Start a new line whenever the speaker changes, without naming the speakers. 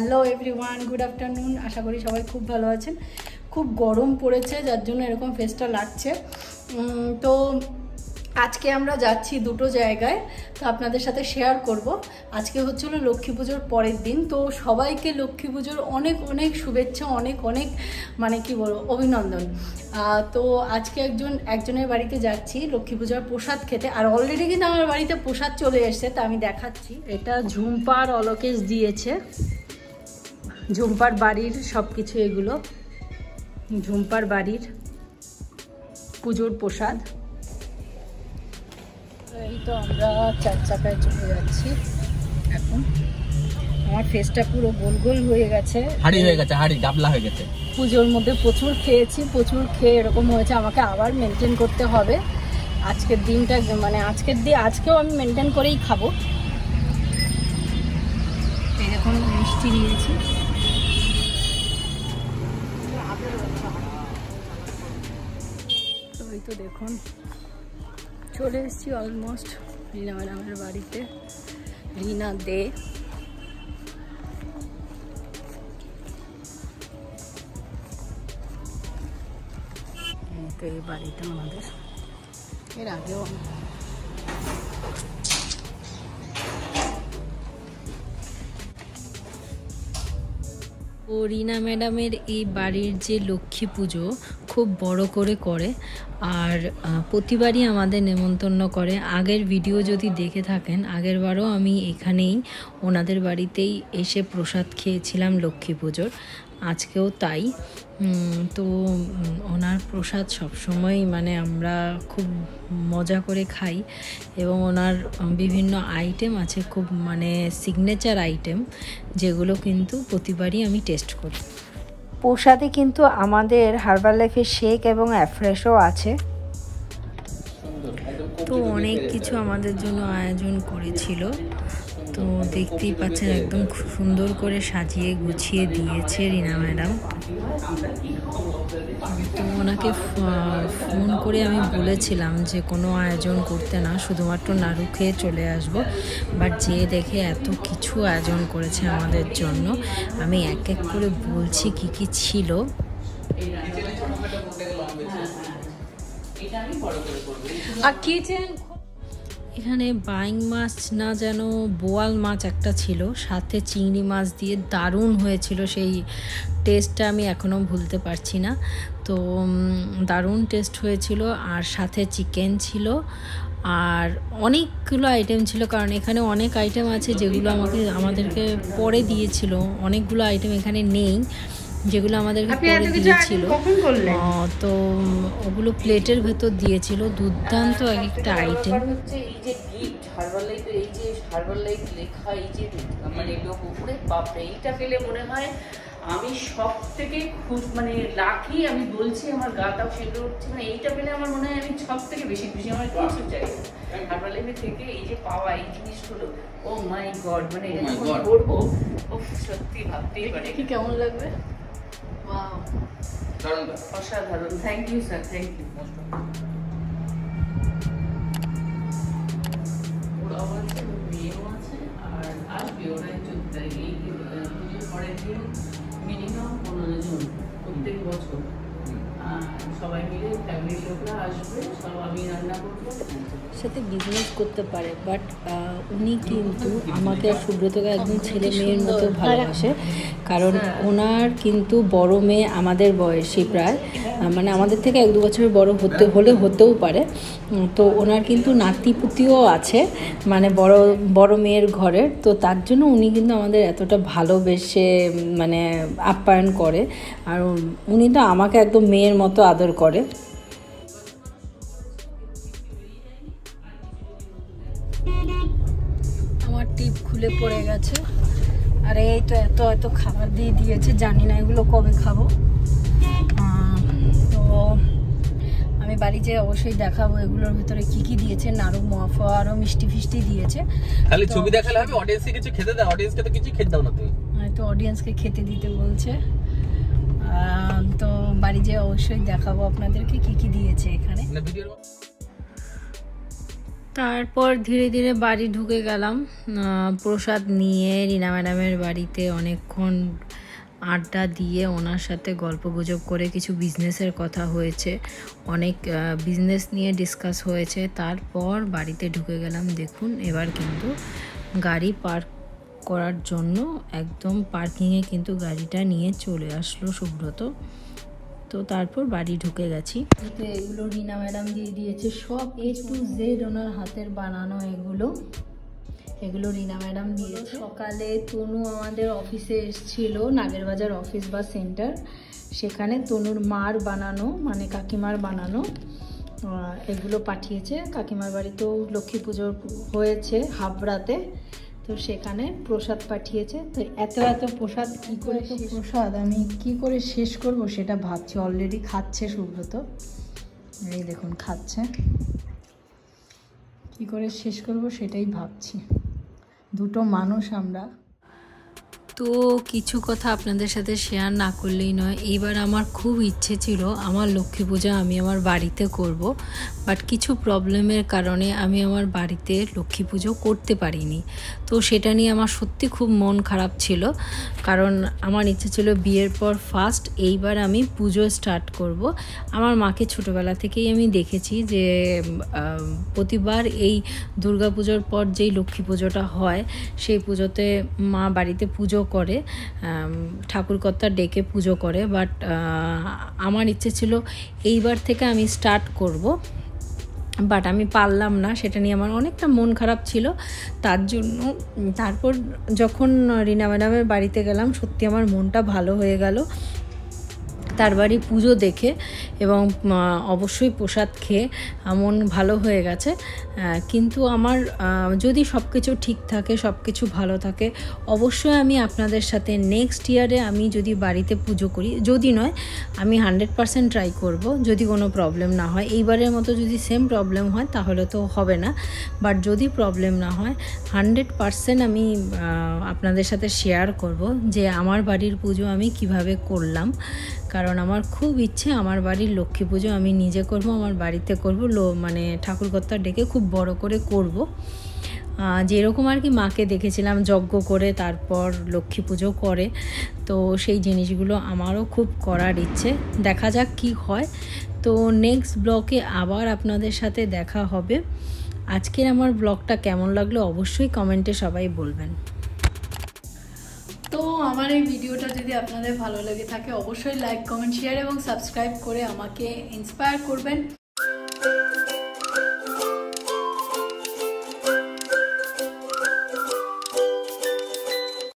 Hello everyone, good afternoon. আশা করি সবাই খুব ভালো আছেন। খুব গরম পড়েছে, যার জন্য এরকম ফেসটা লাগছে। তো আজকে আমরা যাচ্ছি দুটো জায়গায়, তো আপনাদের সাথে শেয়ার করব। আজকে হচ্ছিল লক্ষ্মী পুজোর পরের দিন, তো সবাইকে লক্ষ্মী পুজোর অনেক অনেক শুভেচ্ছা, অনেক অনেক মানে কি বলব, অভিনন্দন। তো আজকে একজন, একজনের বাড়িতে যাচ্ছি, লক্ষ্মী পূজার প্রসাদ খেতে। আর অলরেডি কিন্তু আমার বাড়িতে প্রসাদ চলে এসছে, তা আমি দেখাচ্ছি। এটা ঝুম্পার অলকেশ দিয়েছে। ঝুম্পার বাড়ির সব কিছু এগুলো। ঝুম্পার বাড়ির পুজোর প্রসাদ। এই তো আমরা চার চাকায় চলে যাচ্ছি। এখন আমার ফেসটা পুরো গোল গোল হয়ে গেছে।
হাড়ি হয়ে গেছে হাড়ি ডাবলা হয়ে গেছে।
পুজোর মধ্যে প্রচুর খেয়েছি প্রচুর খেয়ে এরকম হয়েছে। আমাকে আবার মেনটেন করতে হবে। আজকের দিনটা মানে আজকের দিন আজকেও আমি মেনটেন করেই খাব। এই দেখুন মিষ্টি নিয়েছি। তো দেখুন, চলে এসেছি অলমোস্ট রিনা ম্যাডামের বাড়িতে। রিনা দে। এই বাড়িটা আমাদের। এর আগেও ও রিনা ম্যাডামের এই বাড়ির যে লক্ষ্মী পুজো খুব বড় করে করে। আর প্রতিবারই আমাদের নেমন্তন্ন করে। আগের ভিডিও যদি দেখে থাকেন, আগের বারও আমি এখানেই ওনাদের বাড়িতেই এসে প্রসাদ খেয়েছিলাম লক্ষ্মী পুজোর। আজকেও তাই। তো ওনার প্রসাদ সবসময় মানে আমরা খুব মজা করে খাই এবং ওনার বিভিন্ন আইটেম আছে খুব মানে সিগনেচার আইটেম যেগুলো কিন্তু প্রতিবারই আমি টেস্ট করি। প্রসাদে কিন্তু আমাদের হার্বাল লাইফের শেক এবং অ্যাফ্রেশও আছে। তো অনেক কিছু আমাদের জন্য আয়োজন করেছিল। তো দেখতেই পাচ্ছেন একদম সুন্দর করে সাজিয়ে গুছিয়ে দিয়েছে রিনা ম্যাডাম। তো ওনাকে ফোন করে আমি বলেছিলাম যে কোনো আয়োজন করতে না, শুধুমাত্র নাড়ু খেয়ে চলে আসব। বাট যে দেখে এত কিছু আয়োজন করেছে আমাদের জন্য, আমি এক এক করে বলছি কি কি ছিল। আর কিচেন এখানে বাইং মাছ না যেন বোয়াল মাছ একটা ছিল, সাথে চিংড়ি মাছ দিয়ে দারুণ হয়েছিল, সেই টেস্টটা আমি এখনও ভুলতে পারছি না। তো দারুণ টেস্ট হয়েছিল, আর সাথে চিকেন ছিল, আর অনেকগুলো আইটেম ছিল, কারণ এখানে অনেক আইটেম আছে যেগুলো আমাকে, আমাদেরকে পরে দিয়েছিল, অনেকগুলো আইটেম এখানে নেই। যেগুলো আমাদেরকে পরে দিয়েছিল। তো ওগুলো প্লেটের ভেতর দিয়েছিল দুর্দান্ত এক একটা আইটেম
হচ্ছে এই যে গিফট হার্বাল এই যে হার্বাল লাইফ লেখা এই যে মানে লোক উপরে বাপরে এইটা পেলে মনে হয় আমি সব থেকে খুব মানে লাকি আমি বলছি আমার গাটাও সেগুলো উঠছে মানে এইটা পেলে আমার মনে হয় আমি সব থেকে বেশি খুশি আমার কিছু চাই হার্বাল থেকে এই যে পাওয়া এই জিনিসগুলো ও মাই গড মানে এটা
Oh
যখন. ও সত্যি ভাবতেই পারে
কি কেমন লাগবে?
অসাধারণ। Thank you sir thank you minimum পনেরো জন প্রত্যেক বছর। সবাই মিলে ফ্যামিলির লোকরা আসবে সব আমি রান্না করব।
সাথে বিজনেস করতে পারে বাট উনি কিন্তু আমাকে আর সুব্রতকে একদম ছেলে মেয়ের মতো ভালোবাসে। কারণ ওনার কিন্তু বড় মেয়ে আমাদের বয়সী প্রায় মানে আমাদের থেকে এক দু বছরের বড় হতে হলে হতেও পারে। তো ওনার কিন্তু নাতিপুতিও আছে মানে বড় বড় মেয়ের ঘরের তো তার জন্য উনি কিন্তু আমাদের এতটা ভালোবেসে মানে আপ্যায়ন করে। আর উনি তো আমাকে একদম মেয়ের মতো আদর করে। আমার টিপ খুলে পড়ে গেছে। আর এই তো এত এত খাবার দিয়ে দিয়েছে জানি না এগুলো কবে খাব। তো আমি বাড়ি যেয়ে অবশ্যই দেখাবো এগুলোর ভিতরে কি কি দিয়েছে নাড়ু মাফা আরও মিষ্টি ফিষ্টি দিয়েছে।
খালি ছবি দেখালে হবে অডিয়েন্সকে কিছু খেতে দাও অডিয়েন্সকে তো কিছু খেতে দাও না তুমি।
হয়তো অডিয়েন্সকে খেতে দিতে বলছে। তো বাড়ি যেয়ে অবশ্যই দেখাবো আপনাদেরকে কি কি দিয়েছে এখানে।
ভিডিওর
তারপর ধীরে ধীরে বাড়ি ঢুকে গেলাম। প্রসাদ নিয়ে রিনা ম্যাডামের বাড়িতে অনেকক্ষণ আড্ডা দিয়ে ওনার সাথে গল্প গুজব করে কিছু বিজনেসের কথা হয়েছে। অনেক বিজনেস নিয়ে ডিসকাস হয়েছে। তারপর বাড়িতে ঢুকে গেলাম। দেখুন, এবার কিন্তু গাড়ি পার্ক করার জন্য একদম পার্কিংয়ে কিন্তু গাড়িটা নিয়ে চলে আসলো সুব্রত। তো তারপর বাড়ি ঢুকে গেছি। তো এগুলো রিনা ম্যাডাম দিয়ে দিয়েছে। সব এ টু জেড ওনার হাতের বানানো এগুলো। এগুলো রিনা ম্যাডাম দিয়েছে। সকালে তনু আমাদের অফিসে এসেছিল, নাগেরবাজার অফিস বা সেন্টার। সেখানে তনুর মার বানানো মানে কাকিমার বানানো এগুলো পাঠিয়েছে। কাকিমার বাড়িতেও লক্ষ্মী পুজো হয়েছে হাবড়াতে তো সেখানে প্রসাদ পাঠিয়েছে। তো এত এত প্রসাদ কি করে
তো প্রসাদ? আমি কি করে শেষ করব সেটা ভাবছি। অলরেডি খাচ্ছে সুব্রত। এই দেখুন খাচ্ছে। কি করে শেষ করব সেটাই ভাবছি। দুটো মানুষ আমরা
তো কিছু কথা আপনাদের সাথে শেয়ার না করলেই নয়। এইবার আমার খুব ইচ্ছে ছিল, আমার লক্ষ্মী পূজা আমি আমার বাড়িতে করব বাট কিছু প্রবলেমের কারণে আমি আমার বাড়িতে লক্ষ্মী পুজো করতে পারিনি। তো সেটা নিয়ে আমার সত্যি খুব মন খারাপ ছিল, কারণ আমার ইচ্ছে ছিল বিয়ের পর ফার্স্ট এইবার আমি পুজো স্টার্ট করব। আমার মাকে ছোটোবেলা থেকেই আমি দেখেছি যে প্রতিবার এই দুর্গা পুজোর পর যেই লক্ষ্মী পুজোটা হয়, সেই পুজোতে মা বাড়িতে পুজো করে ঠাকুরকর্তা ডেকে পুজো করে বাট আমার ইচ্ছে ছিল এইবার থেকে আমি স্টার্ট করব। বাট আমি পারলাম না, সেটা নিয়ে আমার অনেকটা মন খারাপ ছিল। তার জন্য, তারপর যখন রিনা ম্যাডামের বাড়িতে গেলাম, সত্যি আমার মনটা ভালো হয়ে গেল। তার বাড়ি পুজো দেখে এবং অবশ্যই প্রসাদ খেয়ে মন ভালো হয়ে গেছে। কিন্তু আমার যদি সব কিছু ঠিক থাকে সব কিছু ভালো থাকে, অবশ্যই আমি আপনাদের সাথে নেক্সট ইয়ারে আমি যদি বাড়িতে পুজো করি, যদি নয়, আমি হান্ড্রেড পারসেন্ট ট্রাই করব, যদি কোনো প্রবলেম না হয়। এইবারের মতো যদি সেম প্রবলেম হয়, তাহলে তো হবে না। বাট যদি প্রবলেম না হয় হান্ড্রেড পারসেন্ট আমি আপনাদের সাথে শেয়ার করব যে আমার বাড়ির পুজো আমি কীভাবে করলাম। কারণ আমার খুব ইচ্ছে আমার বাড়ির লক্ষ্মী পুজো আমি নিজে করব, আমার বাড়িতে করব, লো মানে ঠাকুরকর্তা ডেকে খুব বড় করে করব। যেরকম আর কি মাকে দেখেছিলাম যজ্ঞ করে, তারপর লক্ষ্মী পুজো করে, তো সেই জিনিসগুলো আমারও খুব করার ইচ্ছে। দেখা যাক কি হয়। তো নেক্সট ব্লকে আবার আপনাদের সাথে দেখা হবে। আজকের আমার ব্লগটা কেমন লাগল অবশ্যই কমেন্টে সবাই বলবেন।
তো আমার এই ভিডিওটা যদি আপনাদের ভালো লেগে থাকে, অবশ্যই লাইক কমেন্ট শেয়ার এবং সাবস্ক্রাইব করে আমাকে ইন্সপায়ার করবেন।